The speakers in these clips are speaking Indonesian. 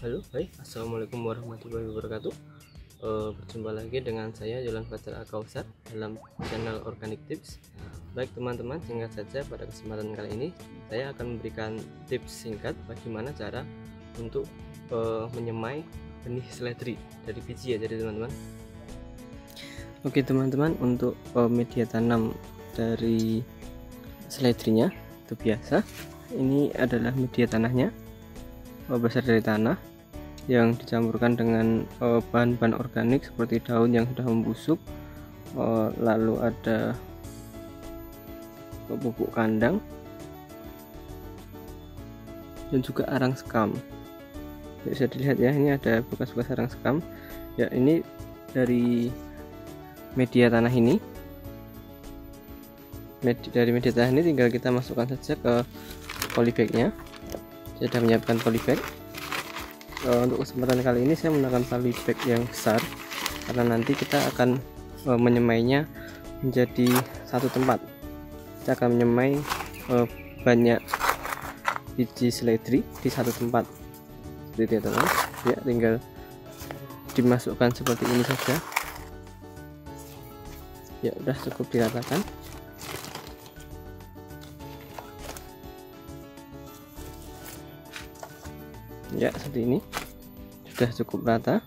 Halo, hai, assalamualaikum warahmatullahi wabarakatuh. Uh, berjumpa lagi dengan saya Jalan Fajar Akausar dalam channel Organic Tips. Baik teman-teman, singkat saja pada kesempatan kali ini saya akan memberikan tips singkat bagaimana cara untuk uh, menyemai benih seledri dari biji ya, jadi teman-teman. Oke teman-teman, untuk uh, media tanam dari seledrinya itu biasa. Ini adalah media tanahnya besar dari tanah yang dicampurkan dengan eh, bahan-bahan organik seperti daun yang sudah membusuk uh, lalu ada pupuk kandang dan juga arang sekam. Bisa dilihat ya ini ada bekas-bekas arang sekam. Ya ini dari media tanah ini. Dari media tanah ini tinggal kita masukkan saja ke polybagnya sudah menyiapkan polybag uh, untuk kesempatan kali ini saya menggunakan polybag yang besar. Karena nanti kita akan uh, menyemainya menjadi satu tempat. Kita akan menyemai uh, banyak biji seledri di satu tempat. Seperti itu teman ya tinggal dimasukkan seperti ini saja. Ya udah cukup diratakan ya seperti ini. Sudah cukup rata.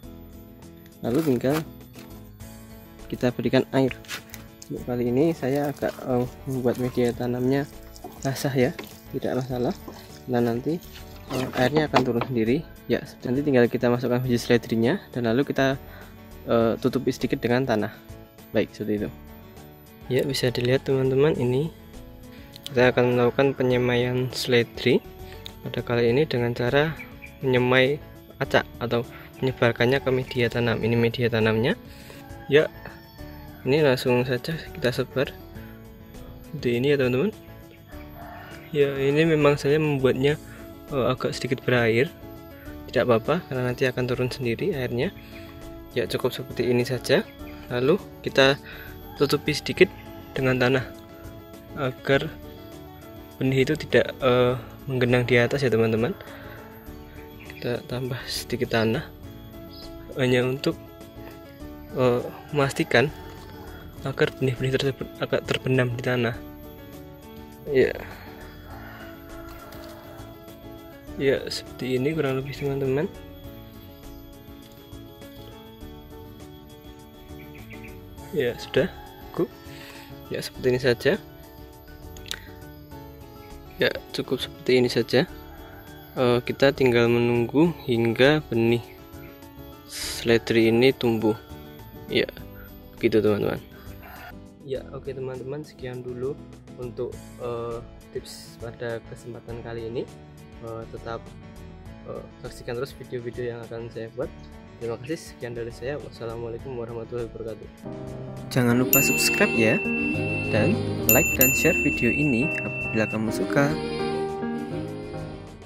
Lalu tinggal kita berikan air. Untuk kali ini saya agak uh, membuat media tanamnya basah ya tidak masalah. Dan nanti uh, airnya akan turun sendiri. Ya nanti tinggal kita masukkan biji seledrinya dan lalu kita uh, tutupi sedikit dengan tanah. Baik seperti itu. Ya bisa dilihat teman-teman ini kita akan melakukan penyemaian seledri pada kali ini dengan cara menyemai acak atau menyebarkannya ke media tanam. Ini media tanamnya. Ya ini langsung saja kita sebar. Di ini ya teman-teman. Ya ini memang saya membuatnya uh, agak sedikit berair. Tidak apa-apa karena nanti akan turun sendiri airnya. Ya cukup seperti ini saja. Lalu kita tutupi sedikit dengan tanah agar benih itu tidak uh, menggenang di atas ya teman-teman kita tambah sedikit tanah. Hanya untuk uh, memastikan agar benih-benih tersebut agak terbenam di tanah. Ya. Ya seperti ini kurang lebih teman-teman. Ya sudah cukup. Ya seperti ini saja. Ya cukup seperti ini saja uh, kita tinggal menunggu hingga benih seledri ini tumbuh. Ya begitu teman-teman. Ya oke okay, teman-teman sekian dulu untuk uh, tips pada kesempatan kali ini. Uh, tetap uh, saksikan terus video-video yang akan saya buat. Terima kasih sekian dari saya. Wassalamualaikum warahmatullahi wabarakatuh. Jangan lupa subscribe ya dan like dan share video ini apabila kamu suka